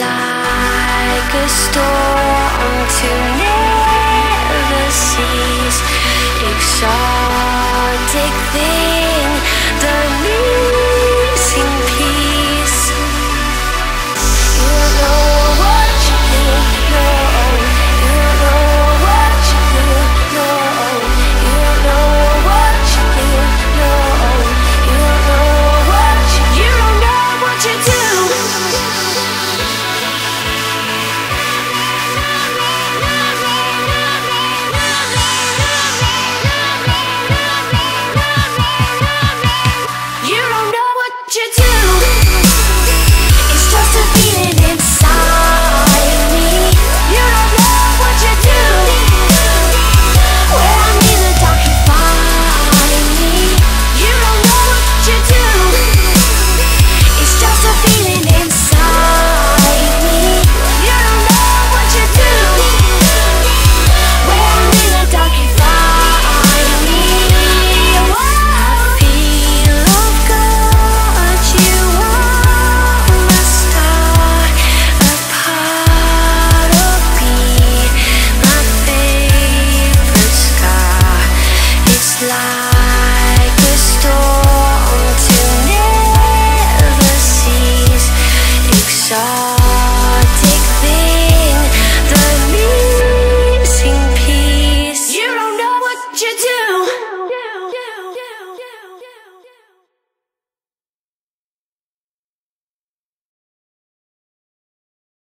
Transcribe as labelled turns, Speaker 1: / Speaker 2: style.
Speaker 1: Like a storm to never cease. Exotic things. last